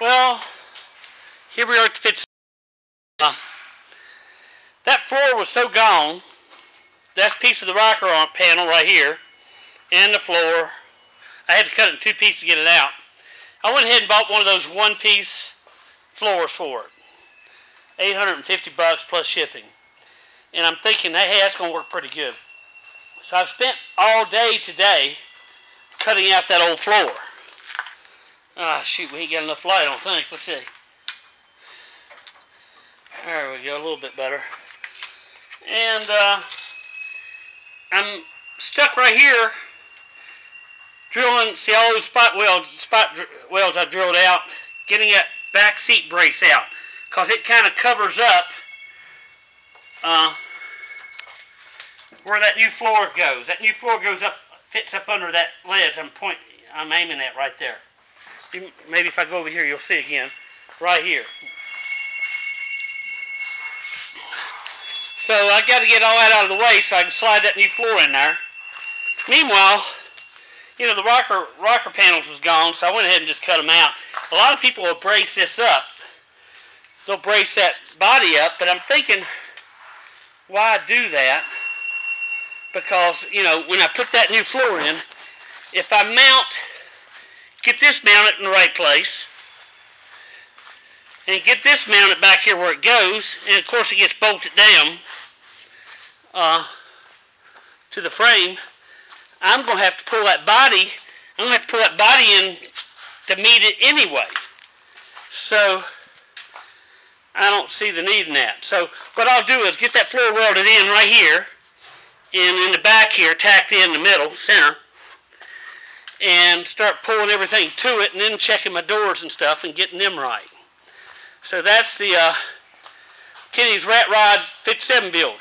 Well, here we are at the Fitz. Uh, that floor was so gone. That piece of the rocker on panel right here, and the floor. I had to cut it in two pieces to get it out. I went ahead and bought one of those one-piece floors for it. 850 bucks plus shipping. And I'm thinking, hey, that's going to work pretty good. So I've spent all day today cutting out that old floor. Ah, shoot, we ain't got enough light, I don't think. Let's see. There we go, a little bit better. And uh, I'm stuck right here drilling, see all those spot welds, spot welds I drilled out, getting that back seat brace out. Because it kind of covers up uh, where that new floor goes. That new floor goes up, fits up under that ledge I'm point, I'm aiming at right there. Maybe if I go over here, you'll see again. Right here. So I got to get all that out of the way so I can slide that new floor in there. Meanwhile, you know, the rocker rocker panels was gone, so I went ahead and just cut them out. A lot of people will brace this up. They'll brace that body up, but I'm thinking, why do that? Because, you know, when I put that new floor in, if I mount get this mounted in the right place, and get this mounted back here where it goes, and of course it gets bolted down uh, to the frame, I'm going to have to pull that body, I'm going to have to pull that body in to meet it anyway. So, I don't see the need in that. So, what I'll do is get that floor welded in right here, and in the back here, tacked in the middle, center, and start pulling everything to it and then checking my doors and stuff and getting them right. So that's the uh, Kenny's Rat Rod 57 build.